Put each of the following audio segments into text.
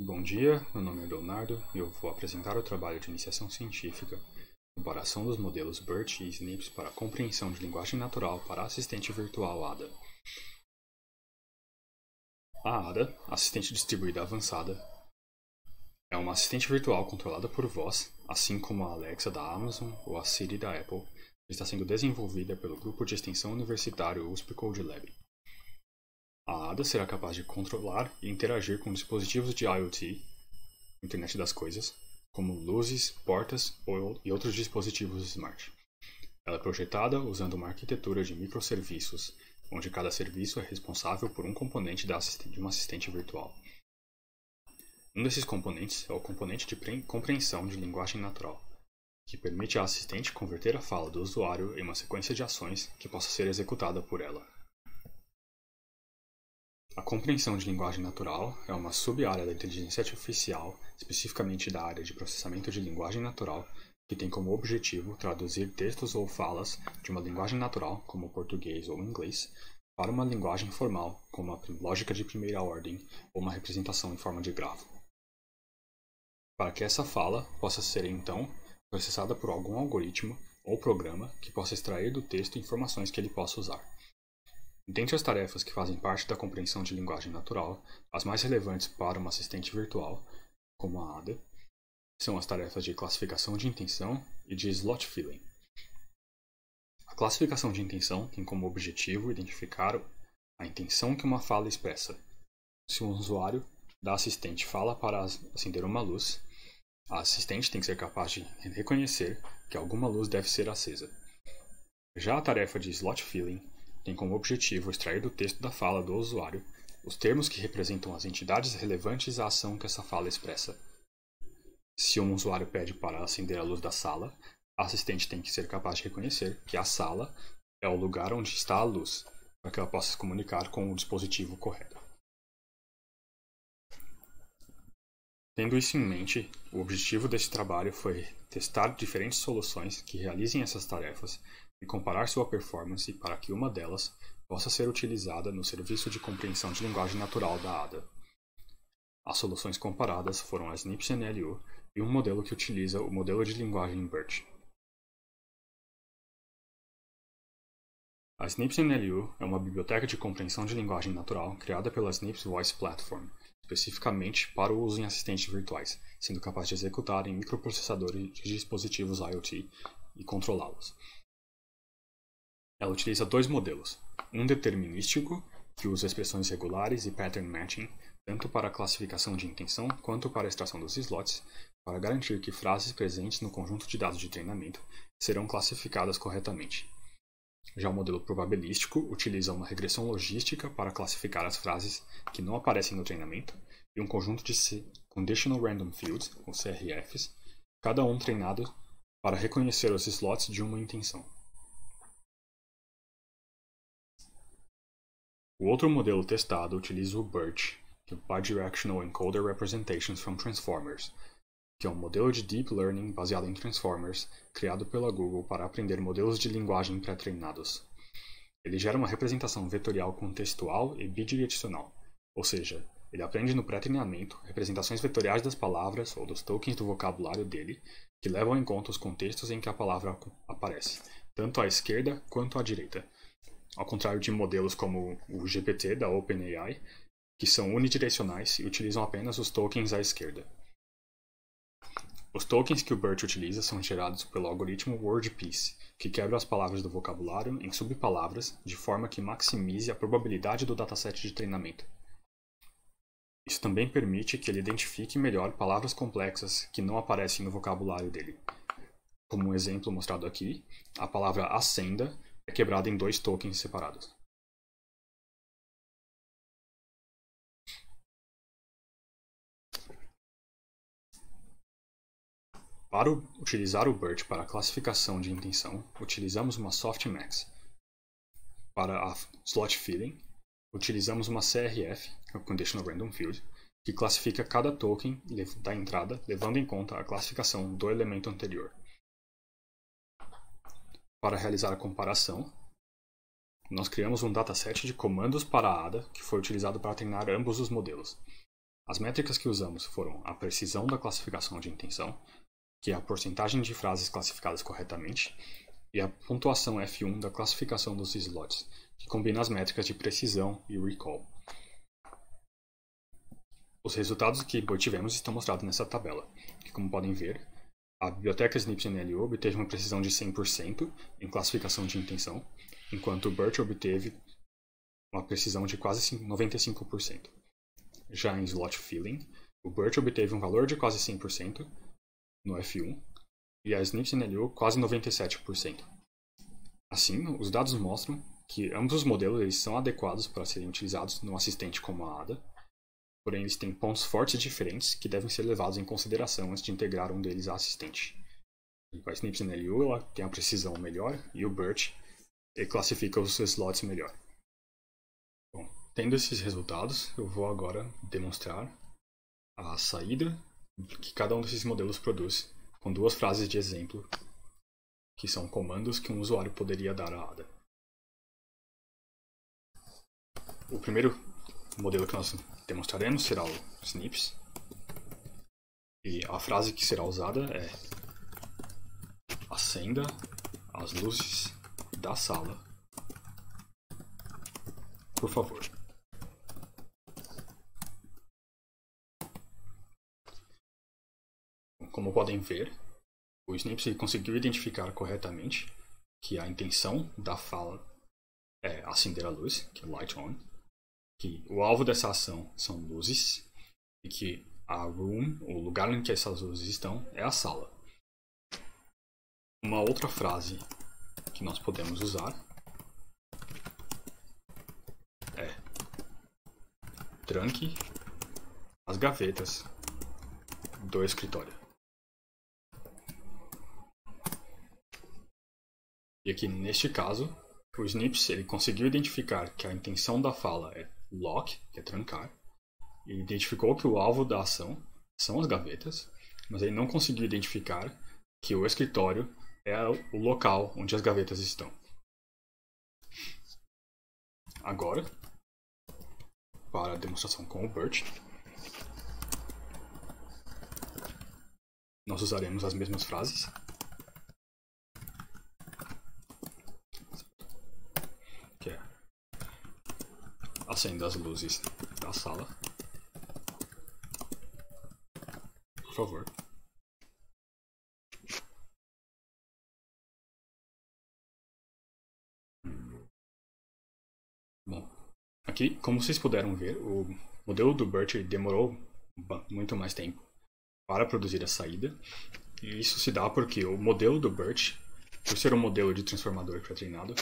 Bom dia, meu nome é Leonardo e eu vou apresentar o trabalho de iniciação científica Comparação dos modelos BERT e SNPs para compreensão de linguagem natural para assistente virtual ADA. A ADA, assistente distribuída avançada, é uma assistente virtual controlada por voz, assim como a Alexa da Amazon ou a Siri da Apple, está sendo desenvolvida pelo grupo de extensão universitário USP Code Lab. A ADA será capaz de controlar e interagir com dispositivos de IoT, Internet das Coisas, como luzes, portas e outros dispositivos smart. Ela é projetada usando uma arquitetura de microserviços, onde cada serviço é responsável por um componente de uma assistente virtual. Um desses componentes é o componente de compreensão de linguagem natural, que permite à assistente converter a fala do usuário em uma sequência de ações que possa ser executada por ela. A compreensão de linguagem natural é uma sub-área da inteligência artificial, especificamente da área de processamento de linguagem natural, que tem como objetivo traduzir textos ou falas de uma linguagem natural, como português ou inglês, para uma linguagem formal, como a lógica de primeira ordem ou uma representação em forma de grafo. Para que essa fala possa ser então processada por algum algoritmo ou programa que possa extrair do texto informações que ele possa usar. Dentre as tarefas que fazem parte da compreensão de linguagem natural, as mais relevantes para uma assistente virtual, como a ADA, são as tarefas de classificação de intenção e de slot filling. A classificação de intenção tem como objetivo identificar a intenção que uma fala expressa. Se um usuário da assistente fala para acender uma luz, a assistente tem que ser capaz de reconhecer que alguma luz deve ser acesa. Já a tarefa de slot filling tem como objetivo extrair do texto da fala do usuário os termos que representam as entidades relevantes à ação que essa fala expressa. Se um usuário pede para acender a luz da sala, a assistente tem que ser capaz de reconhecer que a sala é o lugar onde está a luz, para que ela possa se comunicar com o dispositivo correto. Tendo isso em mente, o objetivo desse trabalho foi testar diferentes soluções que realizem essas tarefas e comparar sua performance para que uma delas possa ser utilizada no serviço de compreensão de linguagem natural da ADA. As soluções comparadas foram a SNPs-NLU e um modelo que utiliza o modelo de linguagem BERT. A SNPs-NLU é uma biblioteca de compreensão de linguagem natural criada pela SNPs Voice Platform, especificamente para o uso em assistentes virtuais, sendo capaz de executar em microprocessadores de dispositivos IoT e controlá-los. Ela utiliza dois modelos: um determinístico, que usa expressões regulares e pattern matching tanto para a classificação de intenção quanto para a extração dos slots, para garantir que frases presentes no conjunto de dados de treinamento serão classificadas corretamente. Já o modelo probabilístico utiliza uma regressão logística para classificar as frases que não aparecem no treinamento e um conjunto de Conditional Random Fields, ou CRFs, cada um treinado para reconhecer os slots de uma intenção. O outro modelo testado utiliza o BERT, que é Bidirectional Encoder Representations from Transformers, que é um modelo de Deep Learning baseado em Transformers criado pela Google para aprender modelos de linguagem pré-treinados. Ele gera uma representação vetorial contextual e bidirecional, ou seja, ele aprende no pré-treinamento representações vetoriais das palavras ou dos tokens do vocabulário dele que levam em conta os contextos em que a palavra aparece, tanto à esquerda quanto à direita, ao contrário de modelos como o GPT da OpenAI, que são unidirecionais e utilizam apenas os tokens à esquerda. Os tokens que o BERT utiliza são gerados pelo algoritmo WordPiece, que quebra as palavras do vocabulário em subpalavras de forma que maximize a probabilidade do dataset de treinamento. Isso também permite que ele identifique melhor palavras complexas que não aparecem no vocabulário dele. Como um exemplo mostrado aqui, a palavra acenda é quebrada em dois tokens separados. Para utilizar o BERT para classificação de intenção, utilizamos uma softmax. Para a slot filling, utilizamos uma CRF, Conditional Random Field, que classifica cada token da entrada levando em conta a classificação do elemento anterior. Para realizar a comparação, nós criamos um dataset de comandos para a ADA que foi utilizado para treinar ambos os modelos. As métricas que usamos foram a precisão da classificação de intenção, que é a porcentagem de frases classificadas corretamente, e a pontuação F1 da classificação dos slots, que combina as métricas de precisão e recall. Os resultados que obtivemos estão mostrados nessa tabela, que como podem ver, a biblioteca NLU obteve uma precisão de 100% em classificação de intenção, enquanto o BERT obteve uma precisão de quase 95%. Já em slot filling, o BERT obteve um valor de quase 100% no F1 e a NLU quase 97%. Assim, os dados mostram que ambos os modelos eles são adequados para serem utilizados no assistente como a ADA, porém eles têm pontos fortes diferentes que devem ser levados em consideração antes de integrar um deles à assistente. A SNPs NLU ela tem a precisão melhor e o ele classifica os slots melhor. Bom, tendo esses resultados, eu vou agora demonstrar a saída que cada um desses modelos produz com duas frases de exemplo que são comandos que um usuário poderia dar à ADA. O primeiro modelo que nós demonstraremos será o snips. E a frase que será usada é acenda as luzes da sala, por favor. Como podem ver, o Snips conseguiu identificar corretamente que a intenção da fala é acender a luz, que é light on, que o alvo dessa ação são luzes e que a room, o lugar em que essas luzes estão, é a sala. Uma outra frase que nós podemos usar é tranque as gavetas do escritório. E aqui neste caso, o Snips ele conseguiu identificar que a intenção da fala é lock, que é trancar, e identificou que o alvo da ação são as gavetas, mas ele não conseguiu identificar que o escritório é o local onde as gavetas estão. Agora, para a demonstração com o BERT, nós usaremos as mesmas frases Acenda as luzes da sala. Por favor. Bom, aqui, como vocês puderam ver, o modelo do BERT demorou muito mais tempo para produzir a saída. E isso se dá porque o modelo do BERT, por ser um modelo de transformador pré-treinado,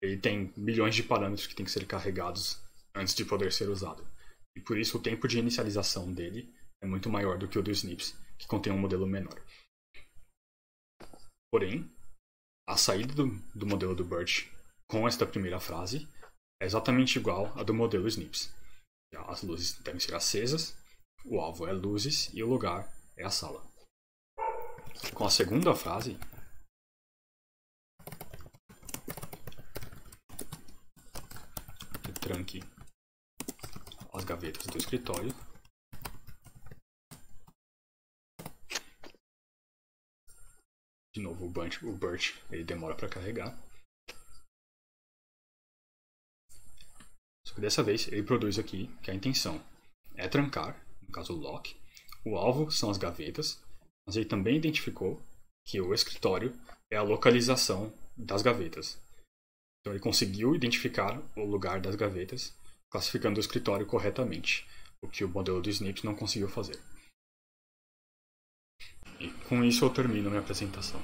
ele tem milhões de parâmetros que têm que ser carregados antes de poder ser usado. E por isso o tempo de inicialização dele é muito maior do que o do Snips, que contém um modelo menor. Porém, a saída do, do modelo do BERT com esta primeira frase é exatamente igual à do modelo Snips. As luzes devem ser acesas, o alvo é luzes e o lugar é a sala. Com a segunda frase, tranque as gavetas do escritório. De novo, o Burt, o ele demora para carregar. Só que dessa vez ele produz aqui que a intenção é trancar, no caso o lock. O alvo são as gavetas, mas ele também identificou que o escritório é a localização das gavetas. Então ele conseguiu identificar o lugar das gavetas classificando o escritório corretamente, o que o modelo do Snips não conseguiu fazer. E com isso eu termino minha apresentação.